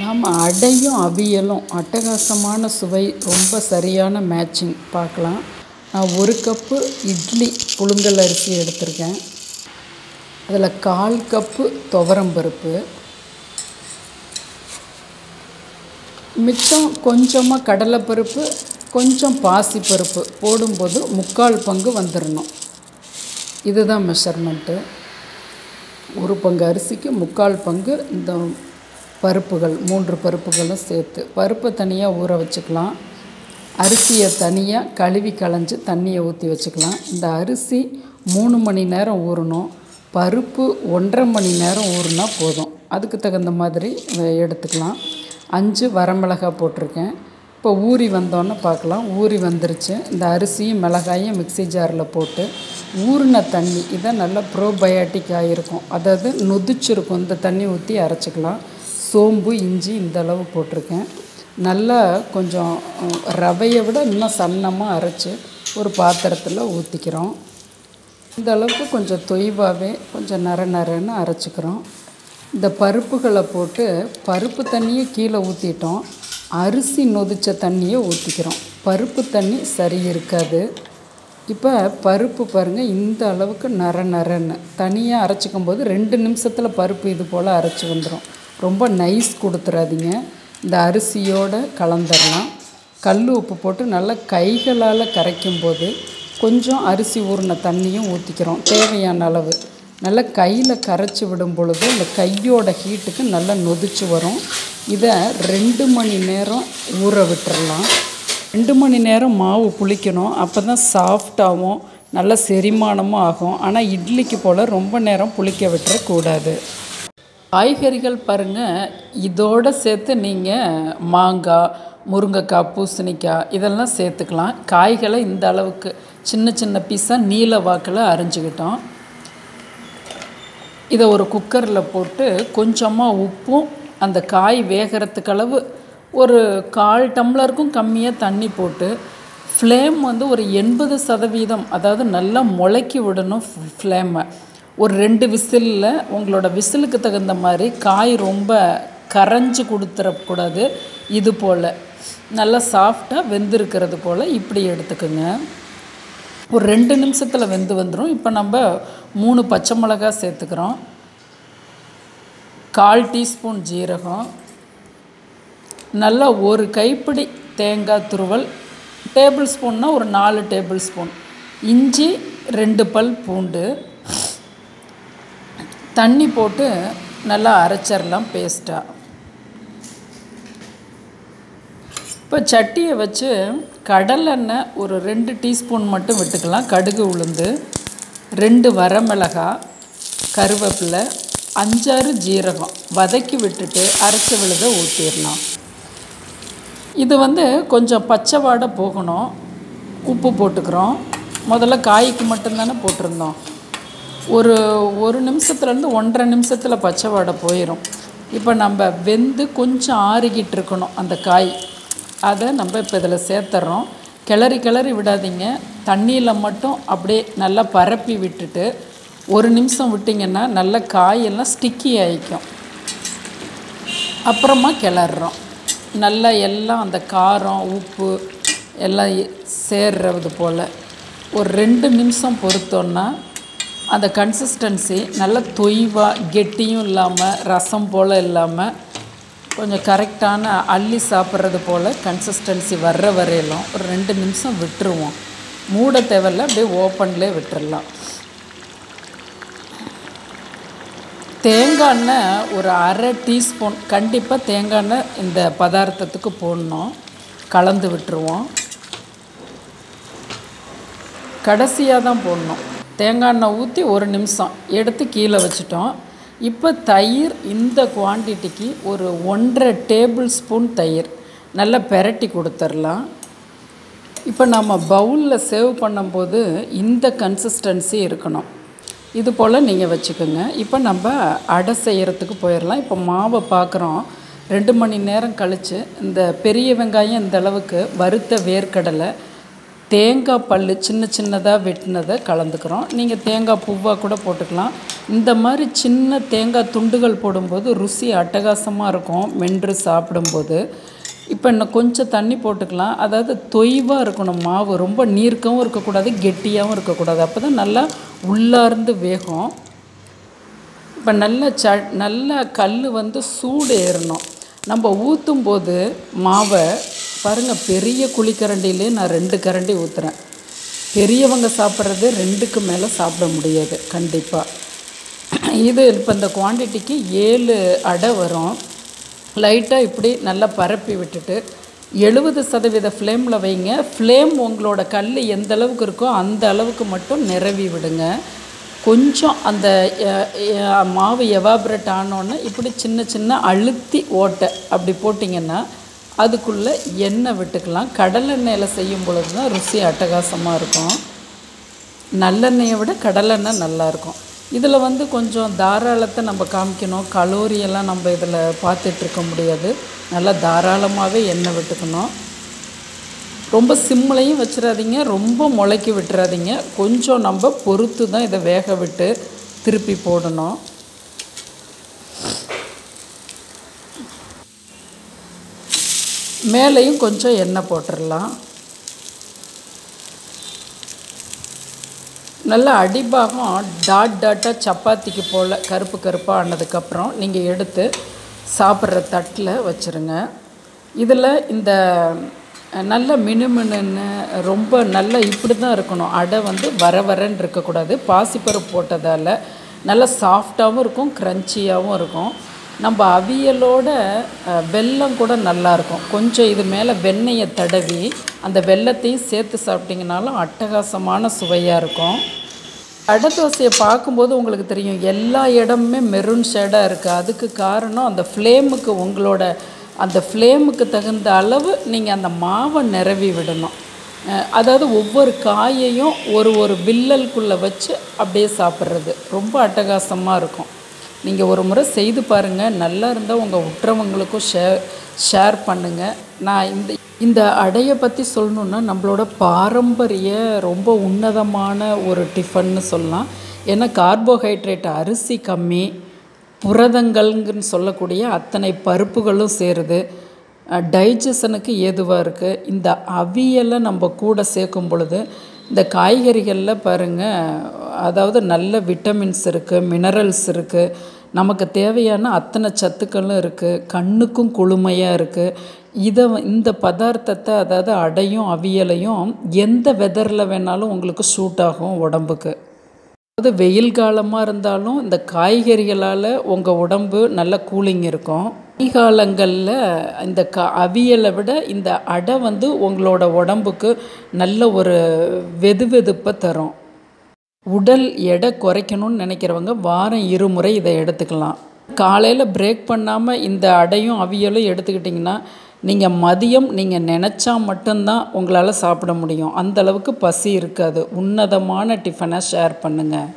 நாம் அடையும் அவியலும். அட்டகாசமான சுவை ரொம்ப சரியான மேட்சிங் பார்க்கலாம். நான் ஒரு கப்பு இட்லி புழுங்கல் அரிசி எடுத்திருக்கேன். அதில் கால் கப்பு துவரம் பருப்பு. மிச்சம் கொஞ்சமாக கடலைப்பருப்பு கொஞ்சம் பாசிப்பருப்பு போடும்போது முக்கால் பங்கு வந்துடணும் இதுதான் மெஷர்மெண்ட்டு ஒரு பங்கு அரிசிக்கு முக்கால் பங்கு இந்த பருப்புகள் மூன்று பருப்புகளும் சேர்த்து பருப்பை தனியாக ஊற வச்சுக்கலாம். அரிசியை தனியாக கழுவி களைஞ்சி தண்ணியை ஊற்றி வச்சுக்கலாம். இந்த அரிசி மூணு மணி நேரம் ஊறணும். பருப்பு ஒன்றரை மணி நேரம் ஊறினா போதும். அதுக்கு தகுந்த மாதிரி எடுத்துக்கலாம். அஞ்சு வரமிளகாய் போட்டிருக்கேன். இப்போ ஊறி வந்தோன்னே பார்க்கலாம். ஊறி வந்துருச்சு. இந்த அரிசியும் மிளகாயும் மிக்சி ஜாரில் போட்டு ஊறின தண்ணி இதை நல்லா ப்ரோபயாட்டிக்காக ஆகிருக்கும் அதாவது நொதிச்சிருக்கும். இந்த தண்ணி ஊற்றி அரைச்சிக்கலாம். சோம்பு இஞ்சி இந்த அளவு போட்டிருக்கேன். நல்லா கொஞ்சம் ரவையை விட இன்னும் சன்னமாக அரைச்சி ஒரு பாத்திரத்தில் ஊற்றிக்கிறோம் இந்த அளவுக்கு கொஞ்சம் தொய்வாகவே கொஞ்சம் நர நரன்னு அரைச்சிக்கிறோம். இந்த பருப்புகளை போட்டு பருப்பு தண்ணியை கீழே ஊற்றிட்டோம் அரிசி நொதித்த தண்ணியை ஊற்றிக்கிறோம் பருப்பு தண்ணி சரி இருக்காது. இப்போ பருப்பு பாருங்கள் இந்த அளவுக்கு நர நரன்னு. தனியாக அரைச்சிக்கும் போது ரெண்டு நிமிஷத்தில் பருப்பு இது போல் அரைச்சி வந்துடும் ரொம்ப நைஸ் கொடுத்துறாதீங்க. இந்த அரிசியோடு கலந்துடலாம் கல் உப்பு போட்டு நல்லா கைகளால் கரைக்கும் போது கொஞ்சம் அரிசி ஊறின தண்ணியும் ஊற்றிக்கிறோம் தேவையான அளவு. நல்லா கையில் கரைச்சி விடும் பொழுது இந்த கையோட ஹீட்டுக்கு நல்லா நொதிச்சு வரும். இதை ரெண்டு மணி நேரம் ஊற விட்டுறலாம். ரெண்டு மணி நேரம் மாவு புளிக்கணும். அப்போ தான் சாஃப்டாகவும் நல்ல செரிமானமும் ஆகும். ஆனால் இட்லிக்கு போல் ரொம்ப நேரம் புளிக்க விட்டுறக்கூடாது. காய்கறிகள் பாருங்கள் இதோடு சேர்த்து நீங்கள் மாங்காய் முருங்கைக்காய் பூசணிக்காய் இதெல்லாம் சேர்த்துக்கலாம். காய்களை இந்த அளவுக்கு சின்ன சின்ன பீஸாக நீல வாக்கில் அரிஞ்சுக்கிட்டோம். இதை ஒரு குக்கரில் போட்டு கொஞ்சமாக உப்பும் அந்த காய் வேகிறதுக்களவு ஒரு கால் டம்ளருக்கும் கம்மியாக தண்ணி போட்டு ஃப்ளேம் வந்து ஒரு எண்பது சதவீதம் அதாவது நல்லா முளைக்கி விடணும் ஃப்ளேமை ஒரு ரெண்டு விசிலில் உங்களோட விசிலுக்கு தகுந்த மாதிரி காய் ரொம்ப கரைஞ்சி கொடுத்துடக்கூடாது இது போல். நல்லா சாஃப்டாக வெந்திருக்கிறது போல் இப்படி எடுத்துக்கோங்க. ஒரு ரெண்டு நிமிஷத்தில் வெந்து வந்துடும் இப்போ நம்ம மூணு பச்சை மிளகா சேர்த்துக்கிறோம். கால் டீஸ்பூன் ஜீரகம். நல்லா ஒரு கைப்பிடி தேங்காய் துருவல். டேபிள் ஸ்பூன்னா ஒரு நாலு டேபிள் ஸ்பூன். இஞ்சி ரெண்டு பல் பூண்டு. தண்ணி போட்டு நல்லா அரைச்சிடலாம் பேஸ்ட்டாக இப்போ சட்டியை வச்சு கடலெண்ணெய் ஒரு ரெண்டு டீஸ்பூன் மட்டும் விட்டுக்கலாம். கடுகு உளுந்து ரெண்டு வரமிளகாய் கருவேப்பிலை அஞ்சாறு ஜீரகம். வதக்கி விட்டுட்டு அரைச்சி விழுத ஊற்றிடலாம் இது வந்து கொஞ்சம் பச்சை வாடை போகணும். உப்பு போட்டுக்கிறோம். முதல்ல காய்க்கு மட்டும்தானே போட்டிருந்தோம். ஒரு ஒரு நிமிஷத்துலேருந்து ஒன்றரை நிமிஷத்தில் பச்சை வாடை போயிடும் இப்போ நம்ம வெந்து கொஞ்சம் ஆறிக்கிட்டு இருக்கணும் அந்த காய். அதை நம்ம இப்போ இதில் சேர்த்துறோம் கிளறி கிளறி விடாதீங்க. தண்ணியில் மட்டும் அப்படியே நல்லா பரப்பி விட்டுட்டு ஒரு நிமிஷம் விட்டிங்கன்னா நல்ல காயெல்லாம் ஸ்டிக்கி ஆகிக்கும் அப்புறமா கிளறுறோம். நல்லா எல்லாம் அந்த காரம் உப்பு எல்லாம் சேர்றது போல். ஒரு ரெண்டு நிமிஷம் பொறுத்தோன்னா அந்த கன்சிஸ்டன்சி நல்ல தொய்வாக கெட்டியும் இல்லாமல் ரசம் போல் இல்லாமல் கொஞ்சம் கரெக்டான அள்ளி சாப்பிட்றது போல் கன்சிஸ்டன்சி வர்ற வரையிலும் ஒரு ரெண்டு நிமிஷம் விட்டுருவோம். மூட தேவையில்ல அப்படியே ஓப்பன்லேயே விட்டுடலாம் தேங்காய் எண்ணெய் ஒரு அரை டீஸ்பூன் கண்டிப்பாக தேங்காய் எண்ணெய் இந்த பதார்த்தத்துக்கு போடணும். கலந்து விட்டுருவோம். கடைசியாக தான் போடணும். தேங்காய் எண்ணெய் ஊற்றி ஒரு நிமிஷம் எடுத்து கீழே வச்சுட்டோம். இப்போ தயிர் இந்த குவான்டிட்டிக்கு ஒரு ஒன்றரை டேபிள் ஸ்பூன் தயிர். நல்லா பெரட்டி கொடுத்துர்லாம் இப்போ நம்ம பவுலில் சேவ் பண்ணும்போது இந்த கன்சிஸ்டன்சி இருக்கணும். இது போல் நீங்கள் வச்சுக்கோங்க. இப்போ நம்ம அடை செய்கிறதுக்கு போயிடலாம். இப்போ மாவை பார்க்குறோம். ரெண்டு மணி நேரம் கழித்து இந்த பெரிய வெங்காயம் இந்த அளவுக்கு வறுத்த வேர்க்கடலை தேங்காய் பல் சின்ன சின்னதாக வெட்டினதை கலந்துக்கிறோம். நீங்கள் தேங்காய் பூவாக கூட போட்டுக்கலாம். இந்த மாதிரி சின்ன தேங்காய் துண்டுகள் போடும்போது ருசி அட்டகாசமாக இருக்கும். மென்று சாப்பிடும்போது. இப்போ இன்னும் கொஞ்சம் தண்ணி போட்டுக்கலாம். அதாவது தொய்வாக இருக்கணும். மாவு ரொம்ப நீர்க்கவும் இருக்கக்கூடாது கெட்டியாகவும் இருக்கக்கூடாது. அப்போ தான் நல்லா உள்ளார்ந்து வேகும். இப்போ நல்லா ச நல்லா கல் வந்து சூடு ஏறணும் நம்ம ஊற்றும் போது மாவை பாருங்கள் பெரிய குழிக்கரண்டிலே நான் ரெண்டு கரண்டி ஊற்றுறேன் பெரியவங்க சாப்பிட்றது ரெண்டுக்கு மேலே சாப்பிட முடியாது கண்டிப்பாக இது இப்போ இந்த குவான்டிட்டிக்கு ஏழு அடை வரும். லைட்டாக இப்படி நல்லா பரப்பி விட்டுட்டு எழுபது சதவீத ஃப்ளேமில் வைங்க. ஃப்ளேம் உங்களோட கல் எந்த அளவுக்கு இருக்கோ அந்த அளவுக்கு மட்டும் நிரவி விடுங்க. கொஞ்சம் அந்த மாவு எவாபரேட் ஆனோன்னு இப்படி சின்ன சின்ன அழுத்தி ஓட்டை அப்படி போட்டிங்கன்னா அதுக்குள்ளே எண்ணெய் விட்டுக்கலாம். கடலெண்ணெயில் செய்யும் பொழுது தான் ருசி அட்டகாசமாக இருக்கும். நல்லெண்ணெயை விட கடலெண்ணெய் நல்லாயிருக்கும் இதில் வந்து கொஞ்சம் தாராளத்தை நம்ம காமிக்கணும். கலோரியெல்லாம் நம்ம இதில் பார்த்துட்ருக்க முடியாது. நல்லா தாராளமாகவே எண்ணெய் விட்டுக்கணும். ரொம்ப சிம்லையும் வச்சிடாதீங்க. ரொம்ப முளைக்கி விட்டுறாதீங்க. கொஞ்சம் நம்ம பொறுத்து தான் இதை வேக விட்டு திருப்பி போடணும். மேலேயும் கொஞ்சம் எண்ணெய் போட்டுடலாம் நல்லா அடிபாகம் டாட் டாட்டாக சப்பாத்திக்கு போல் கருப்பு கருப்பாக ஆனதுக்கப்புறம் நீங்கள் எடுத்து சாப்பிட்ற தட்டில் வச்சுருங்க. இதில் இந்த நல்ல மினுமினுன்னு ரொம்ப நல்ல இப்படி தான் இருக்கணும். அடை வந்து வர வரன்னு இருக்கக்கூடாது. பாசிப்பருப்பு போட்டதால் நல்லா சாஃப்டாகவும் இருக்கும் க்ரன்ச்சியாகவும் இருக்கும். நம்ம அவியலோட வெல்லம் கூட நல்லாயிருக்கும் கொஞ்சம் இது மேலே வெண்ணெயை தடவி அந்த வெல்லத்தையும் சேர்த்து சாப்பிட்டிங்கனாலும் அட்டகாசமான சுவையாக இருக்கும். அடை தோசையை பார்க்கும்போது உங்களுக்கு தெரியும் எல்லா இடமுமே மெரூன் ஷேடாக இருக்குது அதுக்கு காரணம் அந்த ஃப்ளேமுக்கு உங்களோட அந்த ஃப்ளேமுக்கு தகுந்த அளவு நீங்கள் அந்த மாவை நிரவி விடணும். அதாவது ஒவ்வொரு காயையும் ஒரு ஒரு வில்லலுக்குள்ளே வச்சு அப்படியே சாப்பிட்றது. ரொம்ப அட்டகாசமாக இருக்கும். நீங்கள் ஒரு முறை செய்து பாருங்கள் நல்லா இருந்தால் உங்கள் உற்றவங்களுக்கும் ஷேர் ஷேர் பண்ணுங்கள் நான் இந்த இந்த அடையை பற்றி சொல்லணுன்னா நம்மளோட பாரம்பரிய ரொம்ப உன்னதமான ஒரு டிஃபன்னு சொல்லலாம். ஏன்னா கார்போஹைட்ரேட் அரிசி கம்மி புரதங்கள்னு சொல்லக்கூடிய அத்தனை பருப்புகளும் சேருது. டைஜஷனுக்கு ஏதுவாக இருக்குது இந்த அவியலை நம்ம கூட சேர்க்கும் பொழுது இந்த காய்கறிகளில் பாருங்கள் அதாவது நல்ல விட்டமின்ஸ் இருக்குது மினரல்ஸ் இருக்குது நமக்கு தேவையான அத்தனை சத்துக்களும் இருக்குது கண்ணுக்கும் குளுமையாக இருக்குது இதை இந்த பதார்த்தத்தை அதாவது அடையும் அவியலையும் எந்த வெதரில் வேணாலும் உங்களுக்கு சூட் ஆகும் உடம்புக்கு. அதாவது வெயில் காலமாக இருந்தாலும் இந்த காய்கறிகளால் உங்கள் உடம்பு நல்ல கூலிங் இருக்கும். காலங்களில் இந்த க அவியலை விட இந்த அடை வந்து உங்களோட உடம்புக்கு நல்ல ஒரு வெதுவெதுப்பை தரும். உடல் எடை குறைக்கணும்னு நினைக்கிறவங்க வாரம் இருமுறை இதை எடுத்துக்கலாம். காலையில் பிரேக் பண்ணாமல் இந்த அடையும் அவியலும் எடுத்துக்கிட்டிங்கன்னா நீங்கள் மதியம் நீங்கள் நினச்சா மட்டும்தான் உங்களால் சாப்பிட முடியும். அந்தளவுக்கு பசி இருக்காது. உன்னதமான டிஃபனை ஷேர் பண்ணுங்கள்